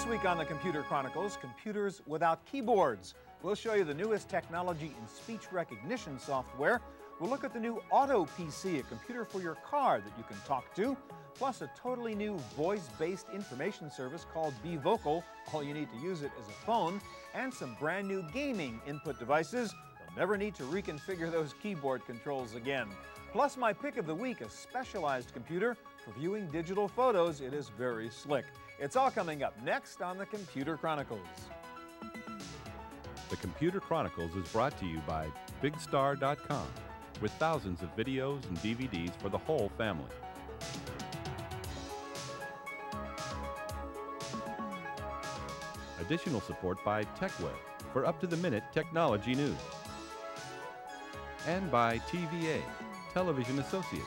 This week on the Computer Chronicles, computers without keyboards. We'll show you the newest technology in speech recognition software. We'll look at the new Auto PC, a computer for your car that you can talk to, plus a totally new voice-based information service called BeVocal. All you need to use it is a phone, and some brand new gaming input devices. You'll never need to reconfigure those keyboard controls again. Plus my pick of the week, a specialized computer for viewing digital photos. It is very slick. It's all coming up next on the Computer Chronicles. The Computer Chronicles is brought to you by BigStar.com with thousands of videos and DVDs for the whole family. Additional support by TechWeb for up to the minute technology news. And by TVA, Television Associates,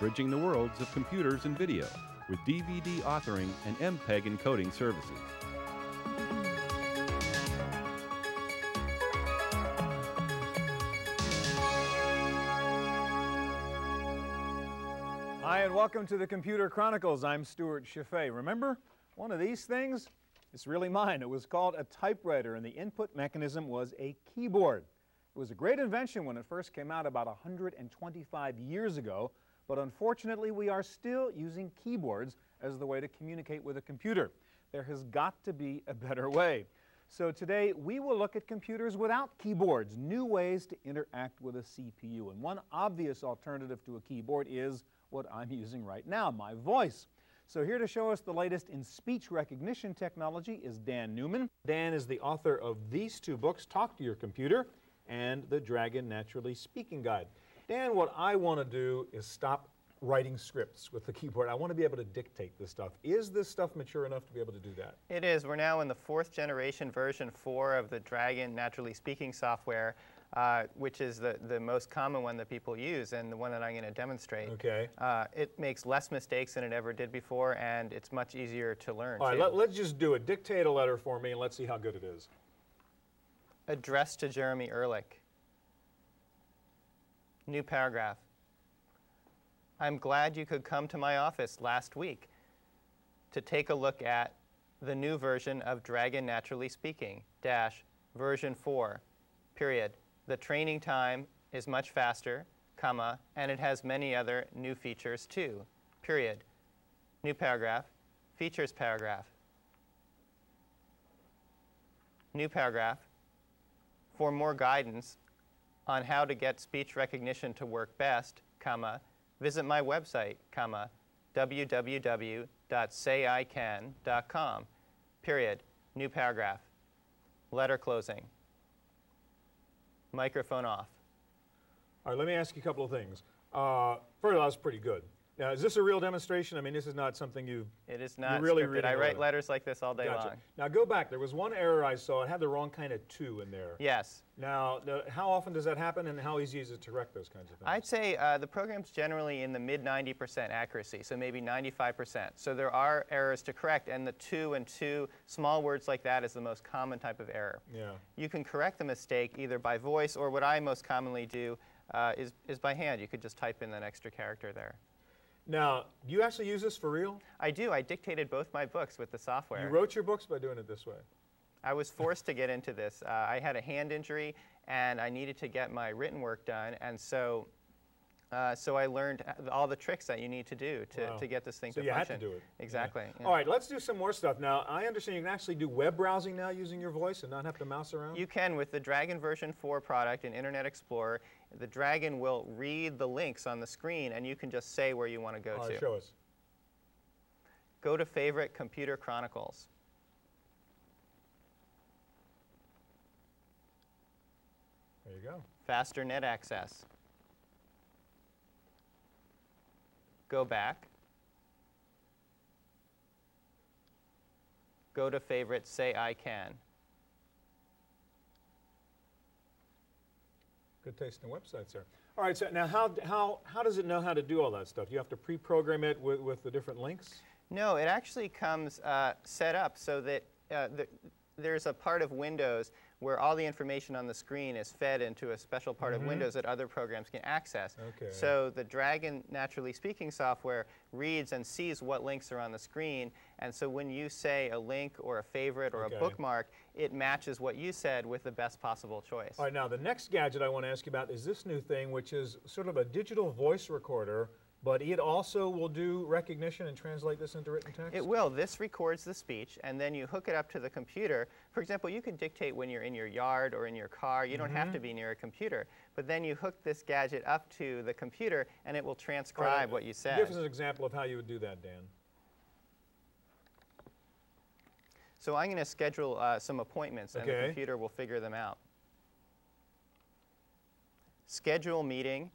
bridging the worlds of computers and video with DVD authoring and MPEG encoding services. Hi, and welcome to the Computer Chronicles. I'm Stewart Cheifet. Remember one of these things? It's really mine. It was called a typewriter, and the input mechanism was a keyboard. It was a great invention when it first came out about 125 years ago, but unfortunately we are still using keyboards as the way to communicate with a computer. There has got to be a better way. So today we will look at computers without keyboards, new ways to interact with a CPU. And one obvious alternative to a keyboard is what I'm using right now, my voice. So here to show us the latest in speech recognition technology is Dan Newman. Dan is the author of these two books, Talk to Your Computer and The Dragon Naturally Speaking Guide. Dan, what I want to do is stop writing scripts with the keyboard. I want to be able to dictate this stuff. Is this stuff mature enough to be able to do that? It is. We're now in the fourth generation version 4 of the Dragon Naturally Speaking software, uh, which is the, the most common one that people use and the one that I'm going to demonstrate. Okay. Uh, it makes less mistakes than it ever did before, and it's much easier to learn. All right, too. let, let's just do it. Dictate a letter for me and let's see how good it is. Addressed to Jeremy Ehrlich. New paragraph. I'm glad you could come to my office last week to take a look at the new version of Dragon Naturally Speaking, dash, version 4, period. The training time is much faster, comma, and it has many other new features too, period. New paragraph, features paragraph. New paragraph, for more guidance on how to get speech recognition to work best, comma, visit my website, comma, www.sayican.com, period, new paragraph, letter closing, microphone off. All right, let me ask you a couple of things. Uh, first of all, that's pretty good. Now, is this a real demonstration? I mean, this is not something you. It is not really scripted. I write letters like this all day Gotcha. long. Now go back. There was one error I saw. It had the wrong kind of two in there. Yes. Now, the, how often does that happen, and how easy is it to correct those kinds of things? I'd say uh, the program's generally in the mid 90% accuracy, so maybe 95%. So there are errors to correct, and the two and two, small words like that is the most common type of error. Yeah. You can correct the mistake either by voice or what I most commonly do uh, is, is by hand. You could just type in an extra character there. Now, do you actually use this for real? I do. I dictated both my books with the software. You wrote your books by doing it this way. I was forced to get into this. Uh, I had a hand injury and I needed to get my written work done, and so uh, so I learned all the tricks that you need to do to, Wow. to get this thing So to you had to do it. Exactly. Yeah. yeah. All right, let's do some more stuff. Now, I understand you can actually do web browsing now using your voice and not have to mouse around? You can with the Dragon version 4 product in Internet Explorer. The Dragon will read the links on the screen, and you can just say where you want to go All to. show us. Go to favorite computer chronicles. There you go. faster net access. Go back. Go to favorite, say I can. Good taste in websites there. All right, so now how, how, how does it know how to do all that stuff? You have to pre-program it with, with the different links? No, it actually comes uh, set up so that uh, the, there's a part of Windows where all the information on the screen is fed into a special part of Windows that other programs can access. Mm-hmm. Okay. So the Dragon Naturally Speaking software reads and sees what links are on the screen, and so when you say a link or a favorite or Okay. a bookmark, it matches what you said with the best possible choice. All right, now the next gadget I want to ask you about is this new thing, which is sort of a digital voice recorder, but it also will do recognition and translate this into written text? It will. This records the speech, and then you hook it up to the computer. For example, you can dictate when you're in your yard or in your car. You don't have to be near a computer. But then you hook this gadget up to the computer, and it will transcribe right, what you said. Give us an example of how you would do that, Dan. So I'm going to schedule uh, some appointments, and the computer will figure them out. Schedule meeting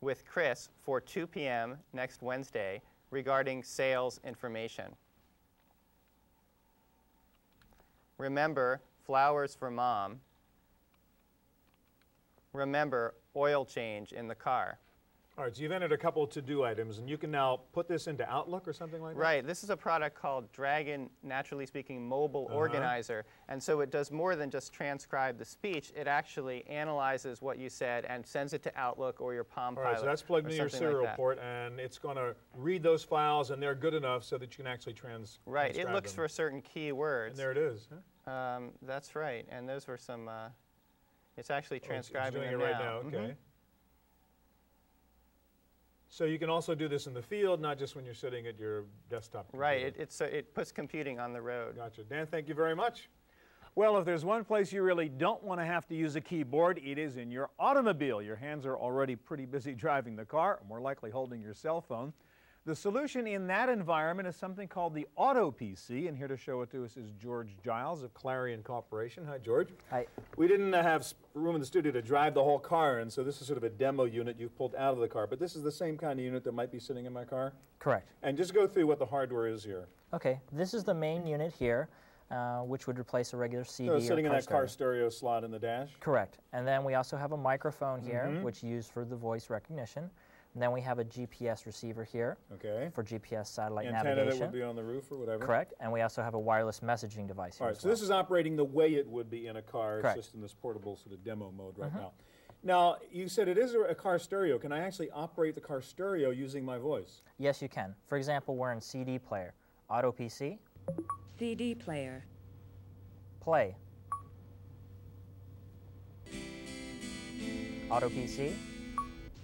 with Chris for 2 p.m. next Wednesday regarding sales information. Remember, flowers for mom. Remember, oil change in the car. All right, so you've entered a couple to-do items, and you can now put this into Outlook or something like that? Right. This is a product called Dragon Naturally Speaking Mobile Uh-huh. Organizer. And so it does more than just transcribe the speech. It actually analyzes what you said and sends it to Outlook or your Palm All Pilot. right, so that's plugged into your something like serial port, and it's going to read those files, and they're good enough so that you can actually trans. Right. It looks them. for certain keywords. And there it is. Huh? Um, that's right. And those were some. Uh, it's actually Oh, it's- transcribing it's doing it right now. Mhm. Okay. So you can also do this in the field, not just when you're sitting at your desktop. Right. It, it's, uh, it puts computing on the road. Gotcha. Dan, thank you very much. Well, if there's one place you really don't want to have to use a keyboard, it is in your automobile. Your hands are already pretty busy driving the car, or more likely holding your cell phone. The solution in that environment is something called the Auto PC, and here to show it to us is George Giles of Clarion Corporation. Hi, George. Hi. We didn't uh, have room in the studio to drive the whole car, and so this is sort of a demo unit you've pulled out of the car, but this is the same kind of unit that might be sitting in my car. Correct. And just go through what the hardware is here. Okay, this is the main unit here, uh, which would replace a regular CD So sitting in that car stereo. slot in the dash. Correct. And then we also have a microphone here, Mm-hmm. which is used for the voice recognition. And then we have a GPS receiver here Okay. for GPS satellite Antenna that navigation. would be on the roof or whatever. Correct. And we also have a wireless messaging device here. All right, as so well. this is operating the way it would be in a car. It's Correct. Mm-hmm. just in this portable sort of demo mode right now. Now, you said it is a a car stereo. Can I actually operate the car stereo using my voice? Yes, you can. For example, we're in CD player. Auto PC, CD player. play. Auto PC,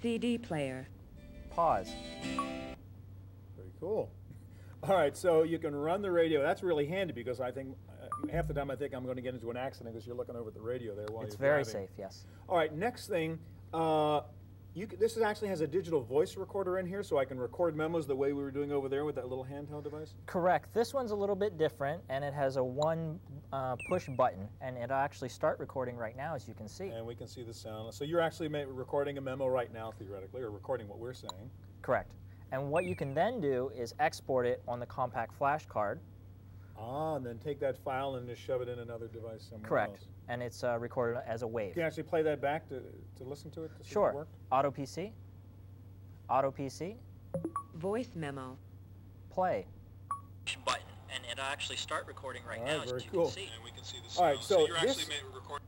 CD player. Pause. Very cool. All right, so you can run the radio. That's really handy because I think uh, half the time I think I'm going to get into an accident because you're looking over at the radio there while It's you're very driving. safe, yes. All right, next thing. Uh, you c this is actually has a digital voice recorder in here, so I can record memos the way we were doing over there with that little handheld device. Correct. This one's a little bit different, and it has a one uh, push button, and it'll actually start recording right now, as you can see. And we can see the sound. So you're actually recording a memo right now, theoretically, or recording what we're saying. Correct. And what you can then do is export it on the compact flash card. Ah, and then take that file and just shove it in another device somewhere Correct. else. And it's uh, recorded as a wave. Can you actually play that back to, to listen to it? To see if it Sure. worked? Auto PC. Auto PC. Voice memo. Play. button, and it'll actually start recording right All now, right, as very you cool. can see. And we can see the All right, sound. so you're this- actually made record.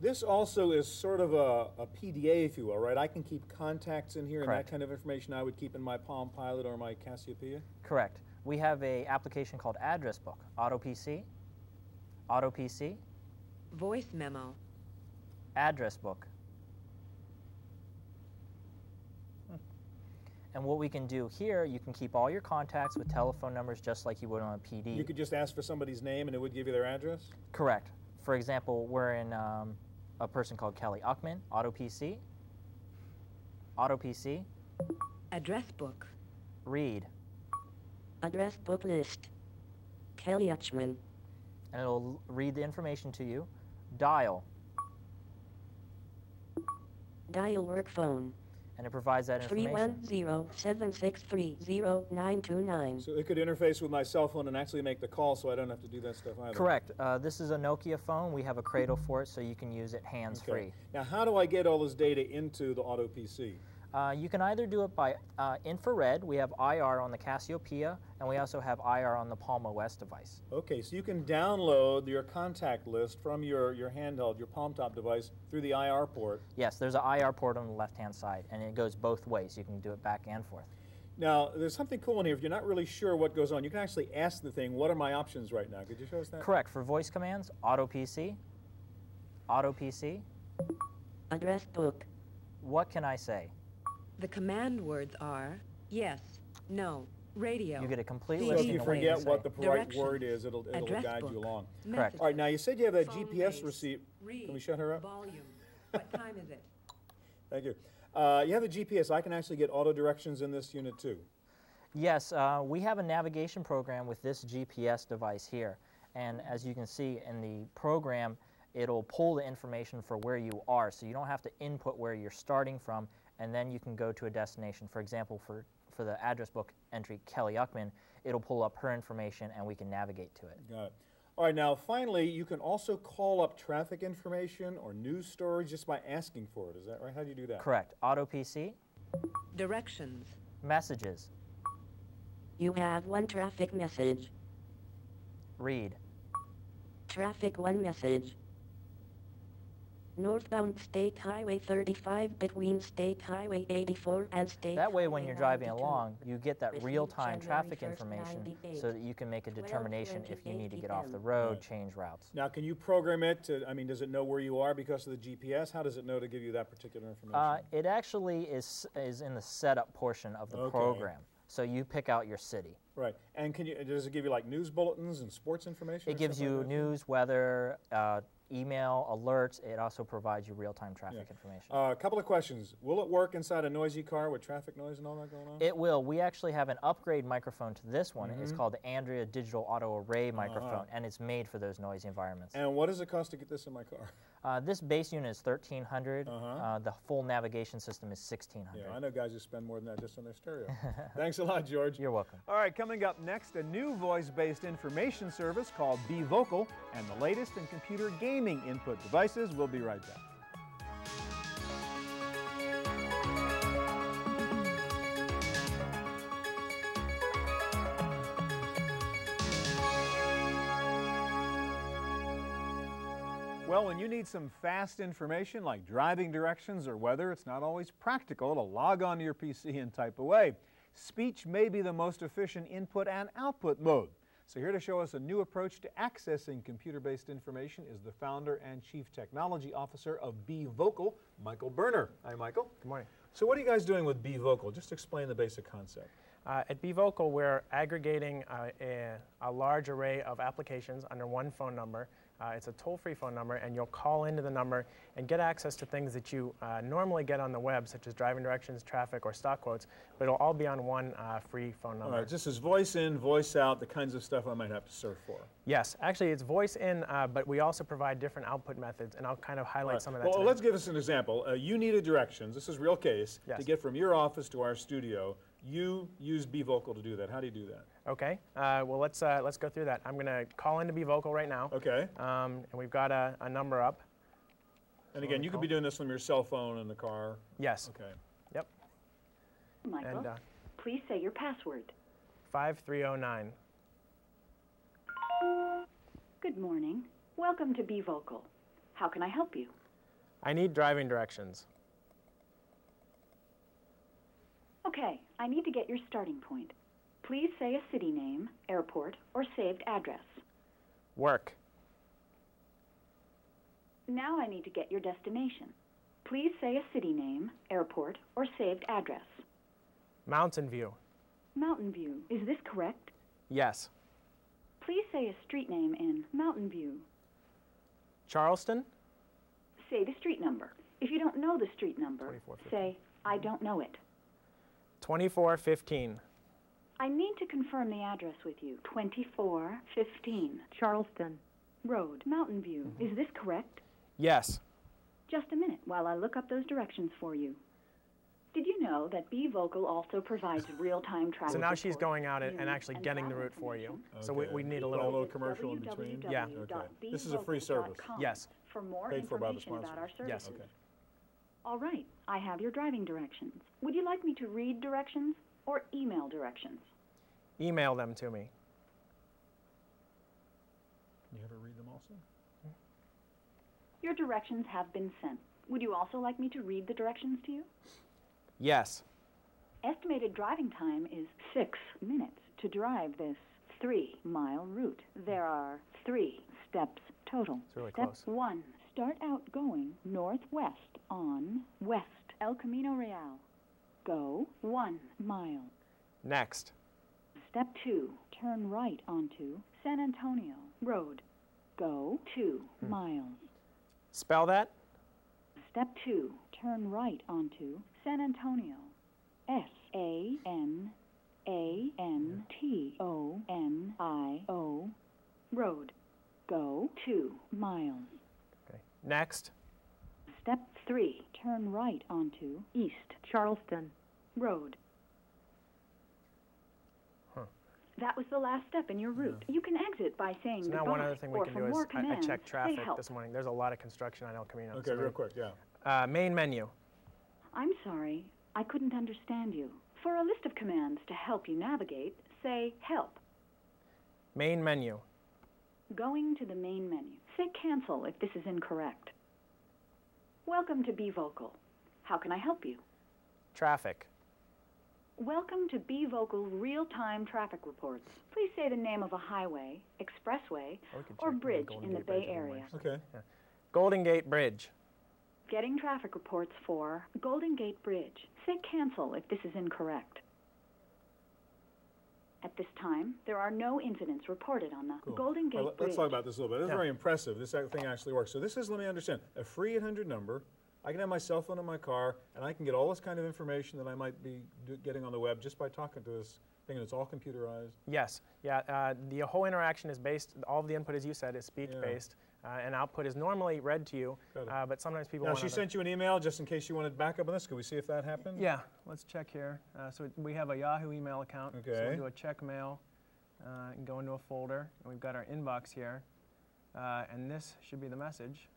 This also is sort of a, a PDA, if you will, right? I can keep contacts in here and that kind of information I would keep in my Palm Pilot or my Cassiopeia. Correct. We have a application called Address Book. Auto PC. Auto PC. Voice memo. Address Book. And what we can do here, you can keep all your contacts with telephone numbers just like you would on a PD. You could just ask for somebody's name and it would give you their address? Correct. For example, we're in um, a person called Kelly Uckman, Auto PC. Auto PC, Address book. read, Address book list. Kelly Uchman. and it'll read the information to you. Dial, Dial work phone. and it provides that information. 310-763-0929. So it could interface with my cell phone and actually make the call so I don't have to do that stuff either. Correct. Uh, this is a Nokia phone. We have a cradle for it, so you can use it hands-free. Okay. free. Now, how do I get all this data into the Auto PC? Uh, you can either do it by uh, infrared. We have IR on the Cassiopeia, and we also have IR on the Palm OS device. Okay, so you can download your contact list from your, your handheld, your palm top device, through the IR port. Yes, there's an IR port on the left-hand side, and it goes both ways. You can do it back and forth. Now, there's something cool in here. If you're not really sure what goes on, you can actually ask the thing, what are my options right now? Could you show us that? Correct. For voice commands, Auto PC, Auto PC. Address book. What can I say? The command words are yes, no, radio. You get a complete CD So if you forget what the right Directions. word is, it'll, it'll Address guide you book. along. Correct. All right, now you said you have a Phone GPS base. receipt. Read. Can we shut her up? Volume. What time is it? Thank you. Uh, you have a GPS. I can actually get auto directions in this unit too. Yes, uh, we have a navigation program with this GPS device here. And as you can see in the program, it'll pull the information for where you are. So you don't have to input where you're starting from, and then you can go to a destination. For example, for, for the address book entry Kelly Uckman, it'll pull up her information and we can navigate to it. Got it. All right, now finally, you can also call up traffic information or news stories just by asking for it. Is that right? How do you do that? Correct. Auto PC, Directions. messages, You have one traffic message. read, Traffic one message. Northbound State Highway 35 between State Highway 84 and State That way, when you're driving along, you get that real-time traffic information so that you can make a determination if you need to get off the road, change routes. Now, can you program it to, I mean, does it know where you are because of the GPS? How does it know to give you that particular information? Uh, it actually is is in the setup portion of the Okay. program. So you pick out your city. right. And can you, does it give you like news bulletins and sports information? It gives you like news, weather, uh, email, alerts. It also provides you real-time traffic Yeah. information. Uh, a couple of questions. Will it work inside a noisy car with traffic noise and all that going on? It will. We actually have an upgrade microphone to this one. Mm-hmm. It's called the Andrea Digital Auto Array microphone, Uh-huh. and it's made for those noisy environments. and what does it cost to get this in my car? Uh, this base unit is 1300 Uh-huh. uh, The full navigation system is 1600 Yeah, I know guys who spend more than that just on their stereo. Thanks a lot, George. You're welcome. All right, coming up next, a new voice-based information service called BeVocal, and the latest in computer gaming input devices. We'll be right back. Well, when you need some fast information like driving directions or weather, it's not always practical to log onto your PC and type away. Speech may be the most efficient input and output mode. So here to show us a new approach to accessing computer-based information is the founder and chief technology officer of Be Vocal, Michael Berner. Hi, Michael. Good morning. So what are you guys doing with BeVocal? Just explain the basic concept. Uh, at BeVocal, we're aggregating uh, a, a large array of applications under one phone number. Uh, it's a toll-free phone number, and you'll call into the number and get access to things that you uh, normally get on the web, such as driving directions, traffic, or stock quotes, but it'll all be on one uh, free phone number. right, this is voice in, voice out, the kinds of stuff I might have to surf for. Yes, actually, it's voice in, uh, but we also provide different output methods, and I'll kind of highlight Right. some of that Well, today. let's give us an example. Uh, you needed directions. This is real case. To get from your office to our studio, you use BeVocal to do that. How do you do that? Okay, uh, well, let's, uh, let's go through that. I'm going to call in to BeVocal right now, Okay. um, and we've got a, a number up. And again, you could be doing this from your cell phone in the car. Yes, Okay. yep, Michael, and uh, please say your password. 5309. Good morning. Welcome to BeVocal. How can I help you? I need driving directions. Okay, I need to get your starting point. Please say a city name, airport, or saved address. Work. Now I need to get your destination. Please say a city name, airport, or saved address. Mountain View. Mountain View. Is this correct? Yes. Please say a street name in Mountain View. Charleston. Say the street number. If you don't know the street number, say, I don't know it. 2415. I need to confirm the address with you. 2415 Charleston. Road, Mountain View. Mm-hmm. Is this correct? Yes. Just a minute while I look up those directions for you. Did you know that BeVocal also provides real-time traffic So now she's going out and, and actually and getting the route for you. information? So we, we need a little. a little commercial in between? Yeah. Okay. This is a free service. Yes. For more Paid for by the information about sponsor. our Yes. Okay. All right, I have your driving directions. Would you like me to read directions or email directions? Email them to me. You ever read them also? Your directions have been sent. Would you also like me to read the directions to you? Yes. Estimated driving time is six minutes to drive this three mile route. There are three steps total. It's really Step close. one start out going northwest on West El Camino Real. Go one mile. Next. Step two turn right onto San Antonio Road. Go two Hmm. miles. Spell that. Step two, turn right onto San Antonio. S A N A N T O N I O Road. Go two miles. Okay. Next. Step three, turn right onto East Charleston Road. Huh. That was the last step in your route. You can exit by saying So now goodbye, one other thing we or can for do is more I, I commands, checked traffic this morning. There's a lot of construction on El Camino. Okay, so real quick, yeah. Uh, main menu. I'm sorry, I couldn't understand you. For a list of commands to help you navigate, say help. Main menu. Going to the main menu. Say cancel if this is incorrect. Welcome to BeVocal. How can I help you? Traffic. Welcome to BeVocal real-time traffic reports. Please say the name of a highway, expressway, oh, Or or the bridge in the Gate Bay Area. Okay. Golden Gate Bridge. Getting traffic reports for Golden Gate Bridge. Say cancel if this is incorrect. At this time, there are no incidents reported on the Cool. Golden Gate right, Bridge. let's talk about this a little bit. This Yeah. is very impressive. This thing actually works. So this is, let me understand, a free 800 number. I can have my cell phone in my car, and I can get all this kind of information that I might be do, getting on the web just by talking to this thing, and it's all computerized. Yes. Yeah. Uh, the whole interaction is based. All of the input, as you said, is speech-based, uh, and output is normally read to you. Uh, but sometimes people. Now, she sent you an email just in case you wanted backup on this. Could we see if that happened? Yeah. Let's check here. Uh, so we have a Yahoo email account. So Okay. we'll do a check mail, uh, and go into a folder, and we've got our inbox here, uh, and this should be the message.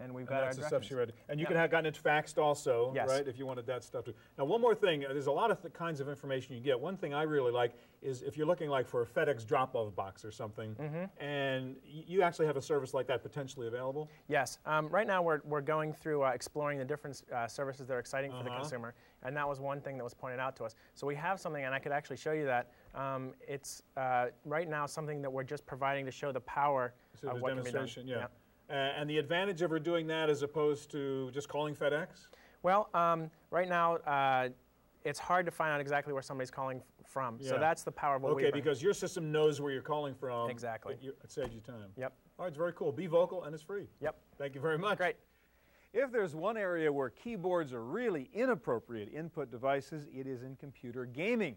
And we've And got that's our the stuff she read. And you Yep. could have gotten it faxed also, Yes. right, if you wanted that stuff too. Now, one more thing. uh, There's a lot of th- kinds of information you get. One thing I really like is if you're looking like for a FedEx drop-off box or something, Mm-hmm. and y- you actually have a service like that potentially available. Yes. Um, right now, we're, we're going through uh, exploring the different uh, services that are exciting for the Uh-huh. consumer, and that was one thing that was pointed out to us. So we have something, and I could actually show you that. Um, it's uh, right now something that we're just providing to show the power So of what can be done. demonstration, yeah. Uh, and the advantage of her doing that as opposed to just calling FedEx? Well, um, right now, uh, it's hard to find out exactly where somebody's calling f- from. So that's the power of what we Okay, bring. because your system knows where you're calling from. Exactly. It, you- it saves you time. Yep. All right, it's very cool. BeVocal, and it's free. Yep. Thank you very much. Great. If there's one area where keyboards are really inappropriate input devices, it is in computer gaming.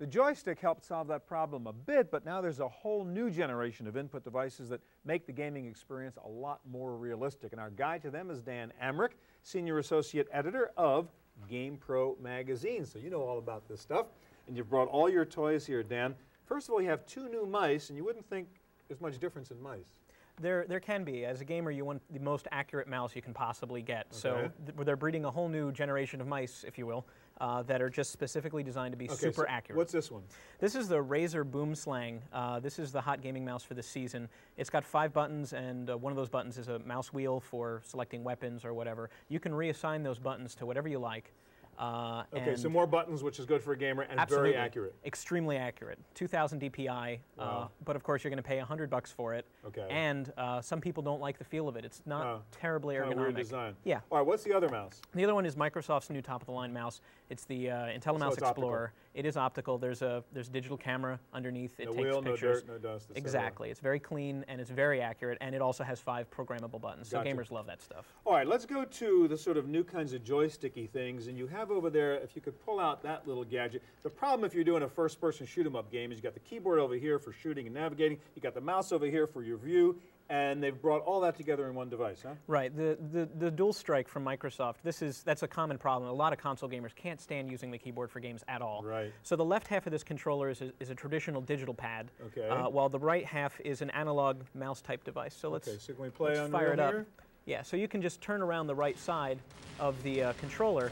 The joystick helped solve that problem a bit, but now there's a whole new generation of input devices that make the gaming experience a lot more realistic. And our guide to them is Dan Amrich, Senior Associate Editor of GamePro magazine. So you know all about this stuff. And you've brought all your toys here, Dan. First of all, you have two new mice, and you wouldn't think there's much difference in mice. There, there can be. As a gamer, you want the most accurate mouse you can possibly get. So th- they're breeding a whole new generation of mice, if you will, uh, that are just specifically designed to be Okay, super so accurate. What's this one? This is the Razer Boomslang. Uh, this is the hot gaming mouse for this season. It's got five buttons, and uh, one of those buttons is a mouse wheel for selecting weapons or whatever. You can reassign those buttons to whatever you like. Uh, Okay, so more buttons, which is good for a gamer, and Absolutely. very accurate. Extremely accurate. 2,000 DPI. Uh, but of course, you're going to pay 100 bucks for it. Okay. And uh, some people don't like the feel of it. It's not Oh, terribly ergonomic. weird design. Yeah. All right, what's the other mouse? The other one is Microsoft's new top-of-the-line mouse. It's the uh, IntelliMouse it's optical. It is optical. There's a there's a digital camera underneath. It No takes wheel, no pictures. dirt, no dust. Exactly. It's very clean and it's very accurate, and it also has five programmable buttons. Gotcha. So gamers love that stuff. All right, let's go to the sort of new kinds of joysticky things. And you have over there, if you could pull out that little gadget. The problem if you're doing a first-person shoot 'em up game is you got the keyboard over here for shooting and navigating. You got the mouse over here for your view, and they've brought all that together in one device, huh? Right. The, the the dual strike from Microsoft. This is that's a common problem. A lot of console gamers can't stand using the keyboard for games at all. Right. So the left half of this controller is a, is a traditional digital pad. Okay. Uh, while the right half is an analog mouse type device. So let's Okay, so can we play on fire it up. here? Yeah, so you can just turn around the right side of the uh, controller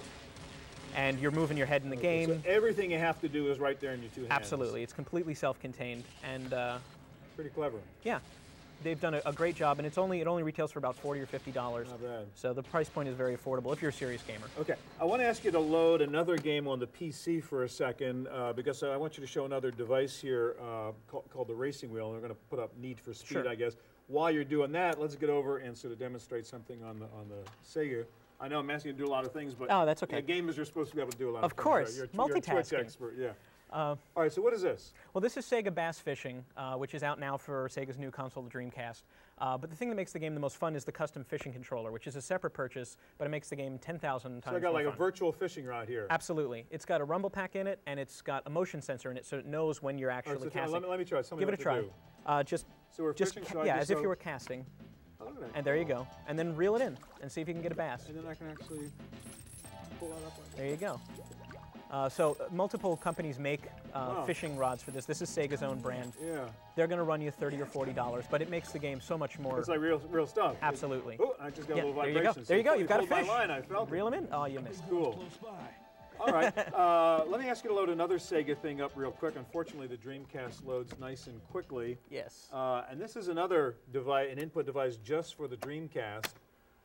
and you're moving your head in the game. So everything you have to do is right there in your two hands. Absolutely. It's completely self-contained and uh, Pretty clever. yeah, they've done a, a great job and it's only it only retails for about 40 or 50 dollars. Not bad. So the price point is very affordable if you're a serious gamer. Okay, I want to ask you to load another game on the PC for a second uh, because I want you to show another device here uh, called, called the Racing Wheel. And we're going to put up Need for Speed, Sure. I guess. While you're doing that, let's get over and sort of demonstrate something on the on the Sega. I know I'm asking you to do a lot of things, but Oh, that's okay. yeah, gamers are supposed to be able to do a lot Of of, things. course, You're, you're a Twitch expert, yeah. Uh, All right, so what is this? Well, this is Sega Bass Fishing, uh, which is out now for Sega's new console, the Dreamcast. Uh, but the thing that makes the game the most fun is the custom fishing controller, which is a separate purchase, but it makes the game 10,000 times So I got more like a virtual fishing rod here. Absolutely. It's got a rumble pack in it, and it's got a motion sensor in it, so it knows when you're actually right, so casting. let, me, let me try. Give it a try. Uh, just, So we're just fishing, ca- so yeah, as if you were casting. Oh, look at that. And there you go. And then reel it in and see if you can get a bass. And then I can actually pull that up like There you go. Uh, so uh, multiple companies make uh, Wow. fishing rods for this. This is Sega's own brand. Yeah. They're going to run you 30 or 40 dollars, but it makes the game so much more. It's like real, real stuff. Absolutely. Oh, I just got Yeah, a little vibration. there you vibration. go. There you go. You've got a pulled my fish. line. I felt. Reel them in. Oh, you missed. Cool. All right. Uh, let me ask you to load another Sega thing up real quick. Unfortunately, the Dreamcast loads nice and quickly. Yes. Uh, and this is another device, an input device just for the Dreamcast,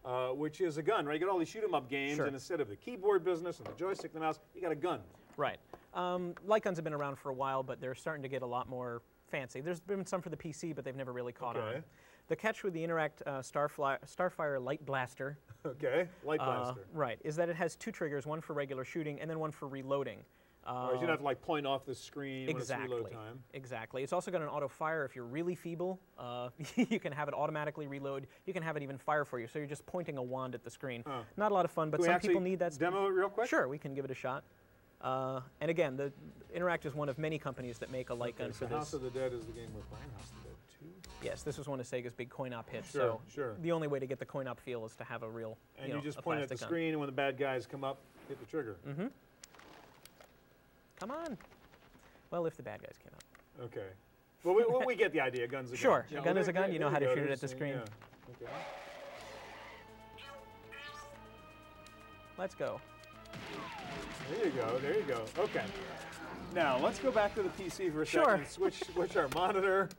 uh, which is a gun, right? You got all these shoot 'em up games, Sure. and instead of the keyboard business and the joystick and the mouse, you got a gun. Right. Um, light guns have been around for a while, but they're starting to get a lot more fancy. There's been some for the PC, but they've never really caught Okay. on. The catch with the Interact uh, Starfly, Starfire Light Blaster, Okay. Light uh, blaster. right, is that it has two triggers, one for regular shooting and then one for reloading. Or you don't Uh, have to like point off the screen Exactly. it's reload time. Exactly. It's also got an auto fire. If you're really feeble, uh, you can have it automatically reload. You can have it even fire for you. So you're just pointing a wand at the screen. Huh. Not a lot of fun, but some people need that. s- Demo it real quick. Sure, we can give it a shot. Uh, and again, the Interact is one of many companies that make a light gun Okay, for so this. House of the Dead is the game we're playing. House of the Dead 2. Yes, this was one of Sega's big coin-op hits. Sure, so sure. the only way to get the coin-op feel is to have a real, And you, you, just point at the gun. screen, and when the bad guys come up, hit the trigger. Mm-hmm. Come on. Well, if the bad guys came up. Okay. Well, we, well, we get the idea. Guns a gun. Sure, Yeah, a gun is a gun, you know how to shoot it at the screen. yeah. Okay. Let's go. There you go. There you go. Okay. Now let's go back to the PC for a Sure. second. Switch, switch our monitor,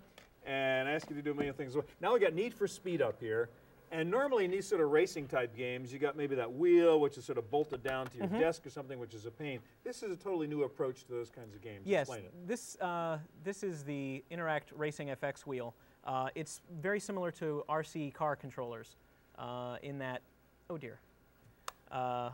and ask you to do a million things. Now we got Need for Speed up here, and normally in these sort of racing type games, you got maybe that wheel which is sort of bolted down to your Mhm. desk or something, which is a pain. This is a totally new approach to those kinds of games. Yes, Explain it. this uh, this is the Interact Racing FX wheel. Uh, it's very similar to RC car controllers, uh, in that, oh dear, uh,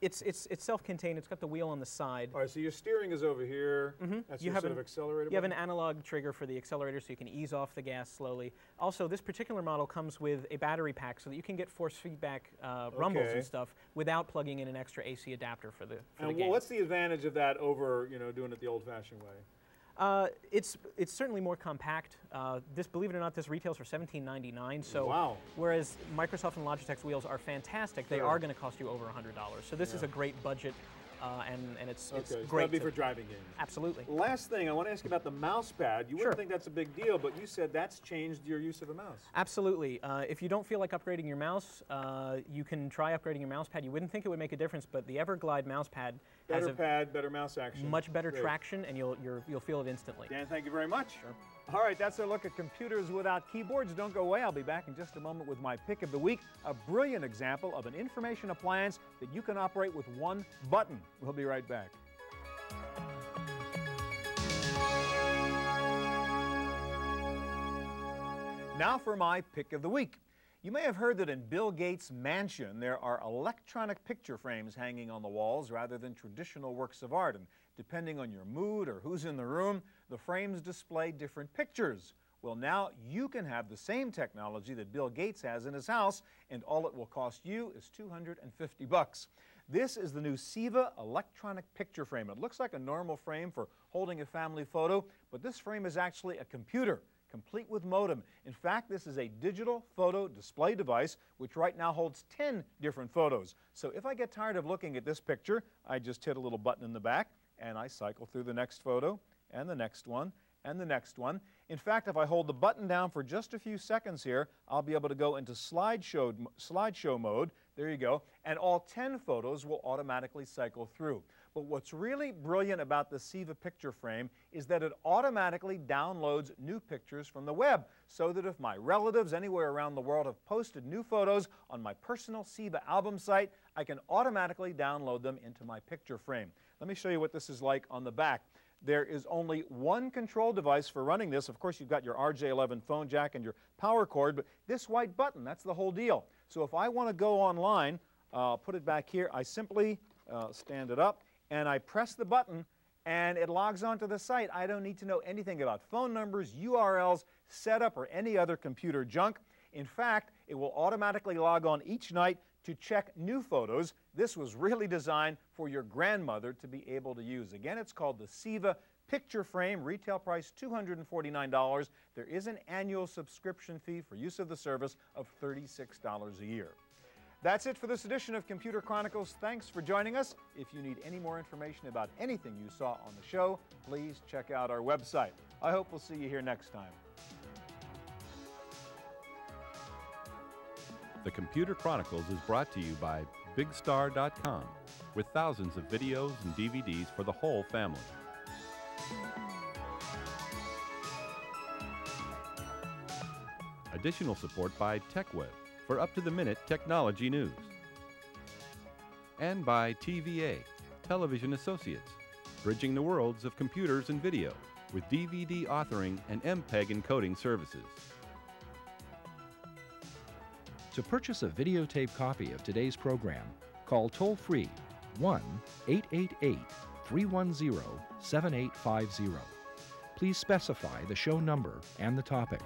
it's it's it's self-contained. It's got the wheel on the side. All right. So your steering is over here. Mhm. That's You your have sort an- of accelerator. You have an analog trigger for the accelerator, so you can ease off the gas slowly. Also, this particular model comes with a battery pack, so that you can get force feedback uh, rumbles Okay. and stuff without plugging in an extra AC adapter for the for And the game. what's the advantage of that over, you know, doing it the old-fashioned way? Uh, it's it's certainly more compact. Uh, this, believe it or not, this retails for $17.99. So Wow. whereas Microsoft and Logitech's wheels are fantastic, they are going to cost you over $100. So this is a great budget, uh, and and it's Okay, it's so great. that'd be for driving games. Absolutely. Last thing, I want to ask you about the mouse pad. You Sure. wouldn't think that's a big deal, but you said that's changed your use of a mouse. Absolutely. Uh, if you don't feel like upgrading your mouse, uh, you can try upgrading your mouse pad. You wouldn't think it would make a difference, but the Everglide mouse pad has a pad, better mouse action. much better Great. traction, and you'll you're, you'll feel it instantly. Dan, thank you very much. All right, that's a look at computers without keyboards. Don't go away. I'll be back in just a moment with my pick of the week, a brilliant example of an information appliance that you can operate with one button. We'll be right back. Now for my pick of the week. You may have heard that in Bill Gates' mansion there are electronic picture frames hanging on the walls rather than traditional works of art. And depending on your mood or who's in the room, the frames display different pictures. Well, now you can have the same technology that Bill Gates has in his house, and all it will cost you is 250 bucks. This is the new Ceiva electronic picture frame. It looks like a normal frame for holding a family photo, but this frame is actually a computer complete with modem. In fact, this is a digital photo display device which right now holds 10 different photos. So if I get tired of looking at this picture, I just hit a little button in the back and I cycle through the next photo and the next one and the next one. In fact, if I hold the button down for just a few seconds here, I'll be able to go into slideshow, slideshow mode. There you go. And all 10 photos will automatically cycle through. But what's really brilliant about the Ceiva picture frame is that it automatically downloads new pictures from the web so that if my relatives anywhere around the world have posted new photos on my personal Ceiva album site, I can automatically download them into my picture frame. Let me show you what this is like on the back. There is only one control device for running this. Of course, you've got your RJ11 phone jack and your power cord, but this white button, that's the whole deal. So if I want to go online, I'll uh, put it back here. I simply uh, stand it up and I press the button and it logs onto the site. I don't need to know anything about phone numbers, URLs, setup, or any other computer junk. In fact, it will automatically log on each night to check new photos. This was really designed for your grandmother to be able to use. Again, it's called the Ceiva Picture Frame, retail price $249. There is an annual subscription fee for use of the service of $36 a year. That's it for this edition of Computer Chronicles. Thanks for joining us. If you need any more information about anything you saw on the show, please check out our website. I hope we'll see you here next time. The Computer Chronicles is brought to you by BigStar.com with thousands of videos and DVDs for the whole family. Additional support by TechWeb for up to the minute technology news. And by TVA, Television Associates, bridging the worlds of computers and video with DVD authoring and MPEG encoding services. To purchase a videotape copy of today's program, call toll free 1 888 310 7850. Please specify the show number and the topic.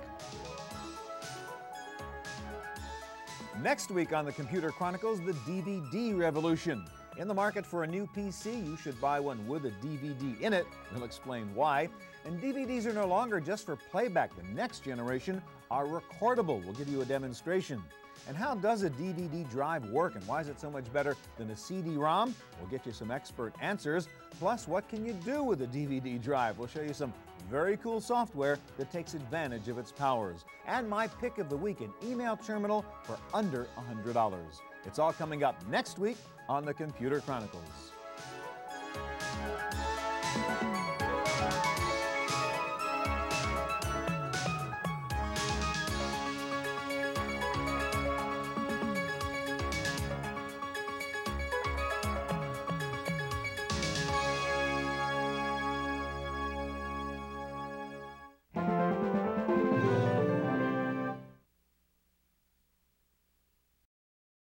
Next week on the Computer Chronicles, the DVD revolution. In the market for a new PC, you should buy one with a DVD in it. We'll explain why. And DVDs are no longer just for playback. The next generation are recordable. We'll give you a demonstration. And how does a DVD drive work and why is it so much better than a CD-ROM? We'll get you some expert answers. Plus, what can you do with a DVD drive? We'll show you some very cool software that takes advantage of its powers. And my pick of the week, an email terminal for under $100. It's all coming up next week on the Computer Chronicles.